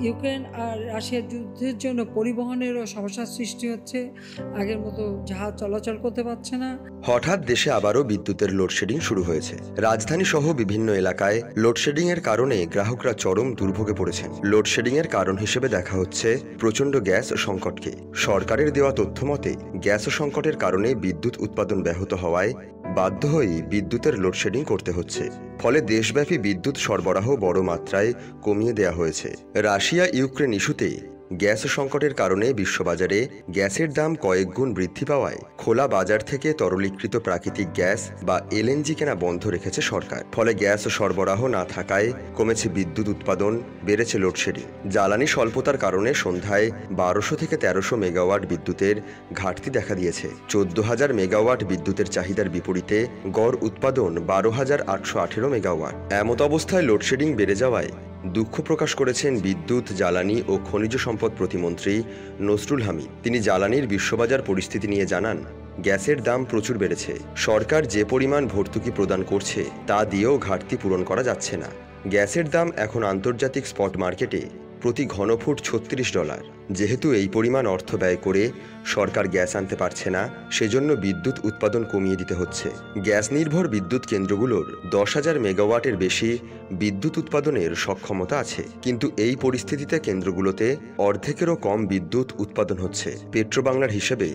Ukraine আর রাশিয়ার যুদ্ধের জন্য পরিবহনেরও সমস্যার সৃষ্টি হচ্ছে। আগের মতো জাহাজ চলাচল করতে পারছে না। হঠাৎ দেশে আবারও বিদ্যুতের লোডশেডিং শুরু হয়েছে। রাজধানী সহ বিভিন্ন এলাকায় লোডশেডিং এর কারণে গ্রাহকরা চরম দুর্ভোগে পড়েছেন। লোডশেডিং এর কারণ হিসেবে দেখা হচ্ছে প্রচণ্ড গ্যাস সংকটকে। সরকারের দেওয়া তথ্য মতে, গ্যাস সংকটের কারণে বিদ্যুৎ উৎপাদন ব্যাহত হওয়ায় বাধ্য হয়েই বিদ্যুতের লোডশেডিং করতে হচ্ছে। ফলে দেশব্যাপী বিদ্যুৎ সরবরাহ বড় মাত্রায় কমিয়ে দেওয়া হয়েছে। রাশিয়া ইউক্রেন ইস্যুতে গ্যাস সংকটের কারণে বিশ্ববাজারে গ্যাসের দাম কয়েক গুণ বৃদ্ধি পাওয়ায় খোলা বাজার থেকে তরলীকৃত প্রাকৃতিক গ্যাস বা এলএনজি কেনা বন্ধ রেখেছে সরকার। ফলে গ্যাস সরবরাহ না থাকায় কমেছে বিদ্যুৎ উৎপাদন, বেড়েছে লোডশেডিং। জ্বালানি স্বল্পতার কারণে সন্ধ্যায় বারোশো থেকে তেরোশো মেগাওয়াট বিদ্যুতের ঘাটতি দেখা দিয়েছে। চোদ্দ হাজার মেগাওয়াট বিদ্যুতের চাহিদার বিপরীতে গড় উৎপাদন বারো হাজার আটশো আঠেরো মেগাওয়াট। এমত অবস্থায় লোডশেডিং বেড়ে যাওয়ায় দুঃখ প্রকাশ করেছেন বিদ্যুৎ, জ্বালানি ও খনিজ সম্পদ প্রতিমন্ত্রী নসরুল হামিদ। তিনি জ্বালানির বিশ্ববাজার পরিস্থিতি নিয়ে জানান, গ্যাসের দাম প্রচুর বেড়েছে। সরকার যে পরিমাণ ভর্তুকি প্রদান করছে, তা দিয়েও ঘাটতি পূরণ করা যাচ্ছে না। গ্যাসের দাম এখন আন্তর্জাতিক স্পট মার্কেটে প্রতি ঘনফুট ছত্রিশ ডলার। যেহেতু এই পরিমাণ অর্থ ব্যয় করে সরকার গ্যাস আনতে পারছে না, সেজন্য বিদ্যুৎ উৎপাদন কমিয়ে দিতে হচ্ছে। গ্যাস নির্ভর বিদ্যুৎ কেন্দ্রগুলোর দশ হাজার মেগাওয়াটের বেশি বিদ্যুৎ উৎপাদনের সক্ষমতা আছে। কিন্তু এই পরিস্থিতিতে কেন্দ্রগুলোতে অর্ধেকেরও কম বিদ্যুৎ উৎপাদন হচ্ছে। পেট্রোবাংলার হিসেবে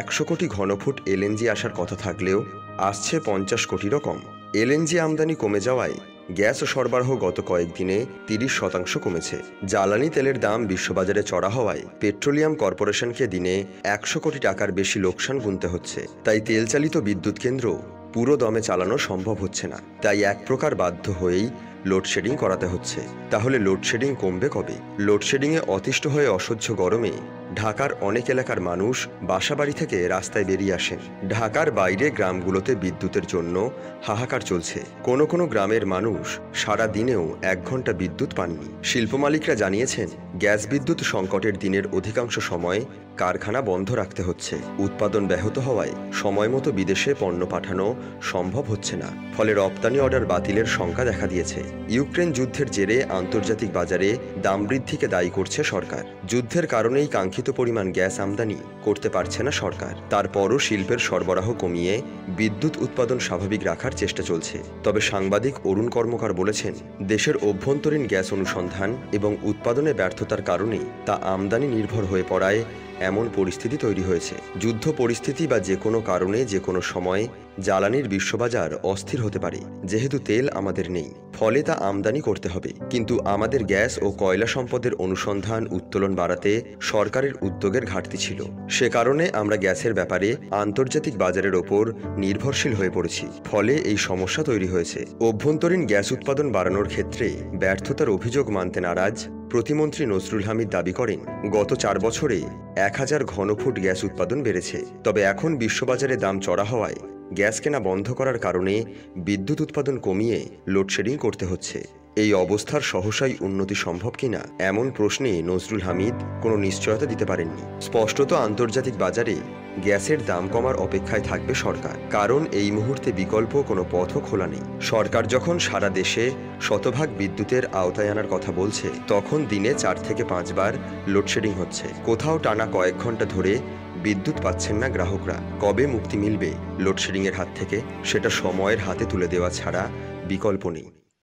একশো কোটি ঘনফুট এলএনজি আসার কথা থাকলেও আসছে পঞ্চাশ কোটিরও কম। এলএনজি আমদানি কমে যাওয়ায় গ্যাস সরবরাহ গত কয়েকদিনে তিরিশ শতাংশ কমেছে। জ্বালানি তেলের দাম বিশ্ববাজারে চড়া হওয়ায় পেট্রোলিয়াম কর্পোরেশনকে দিনে একশো কোটি টাকার বেশি লোকসান গুনতে হচ্ছে। তাই তেল চালিত বিদ্যুৎ কেন্দ্র পুরো দমে চালানো সম্ভব হচ্ছে না। তাই এক প্রকার বাধ্য হয়েই লোডশেডিং করাতে হচ্ছে। তাহলে লোডশেডিং কমবে কবে? লোডশেডিংয়ে অতিষ্ঠ হয়ে অসহ্য গরমে ঢাকার অনেক এলাকার মানুষ বাসাবাড়ি থেকে রাস্তায় বেরিয়ে আসেন ঢাকার বাইরে গ্রামগুলোতে বিদ্যুতের জন্য হাহাকার চলছে। কোনো কোনো গ্রামের মানুষ সারা দিনেও এক ঘণ্টা বিদ্যুৎ পাননি। শিল্প মালিকরা জানিয়েছেন, গ্যাস বিদ্যুৎ সংকটের দিনের অধিকাংশ সময় কারখানা বন্ধ রাখতে হচ্ছে। উৎপাদন ব্যাহত হওয়ায় সময় মতো বিদেশে পণ্য পাঠানো সম্ভব হচ্ছে না। ফলে রপ্তানি অর্ডার বাতিলের শঙ্কা দেখা দিয়েছে। ইউক্রেন যুদ্ধের জেরে আন্তর্জাতিক বাজারে দাম বৃদ্ধিকে দায়ী করছে সরকার। যুদ্ধের কারণেই কাঙ্ক্ষিত পরিমাণ গ্যাস আমদানি করতে পারছে না সরকার। তারপরও শিল্পের সরবরাহ কমিয়ে বিদ্যুৎ উৎপাদন স্বাভাবিক রাখার চেষ্টা চলছে। তবে সাংবাদিক অরুণ কর্মকার বলেছেন, দেশের অভ্যন্তরীণ গ্যাস অনুসন্ধান এবং উৎপাদনে ব্যর্থতার কারণে তা আমদানি নির্ভর হয়ে পড়ায় এমন পরিস্থিতি তৈরি হয়েছে। যুদ্ধ পরিস্থিতি বা যে কোনো কারণে যে কোনো সময় জ্বালানির বিশ্ববাজার অস্থির হতে পারে। যেহেতু তেল আমাদের নেই। ফলে তা আমদানি করতে হবে। কিন্তু আমাদের গ্যাস ও কয়লা সম্পদের অনুসন্ধান উত্তোলন বাড়াতে সরকারের উদ্যোগের ঘাটতি ছিল। সে কারণে আমরা গ্যাসের ব্যাপারে আন্তর্জাতিক বাজারের ওপর নির্ভরশীল হয়ে পড়েছি। ফলে এই সমস্যা তৈরি হয়েছে। অভ্যন্তরীণ গ্যাস উৎপাদন বাড়ানোর ক্ষেত্রে ব্যর্থতার অভিযোগ মানতে নারাজ প্রতিমন্ত্রী নজরুল হামিদ দাবি করেন, গত চার বছরে এক হাজার ঘনফুট গ্যাস উৎপাদন বেড়েছে। তবে এখন বিশ্ববাজারে দাম চড়া হওয়ায় গ্যাস কেনা বন্ধ করার কারণে বিদ্যুৎ উৎপাদন কমিয়ে লোডশেডিং করতে হচ্ছে। এই অবস্থার সহসাই উন্নতি সম্ভব কিনা? এমন প্রশ্নে নজরুল হামিদ কোনো নিশ্চয়তা দিতে পারেননি। স্পষ্টত আন্তর্জাতিক বাজারে গ্যাসের দাম কমার অপেক্ষায় থাকবে সরকার। কারণ এই মুহূর্তে বিকল্প কোনো পথও খোলা নেই। সরকার যখন সারা দেশে শতভাগ বিদ্যুতের আওতায় আনার কথা বলছে, তখন দিনে চার থেকে পাঁচবার লোডশেডিং হচ্ছে। কোথাও টানা কয়েক ঘণ্টা ধরে বিদ্যুৎ পাচ্ছেন না গ্রাহকরা। কবে মুক্তি মিলবে লোডশেডিংয়ের হাত থেকে, সেটা সময়ের হাতে তুলে দেওয়া ছাড়া বিকল্প নেই।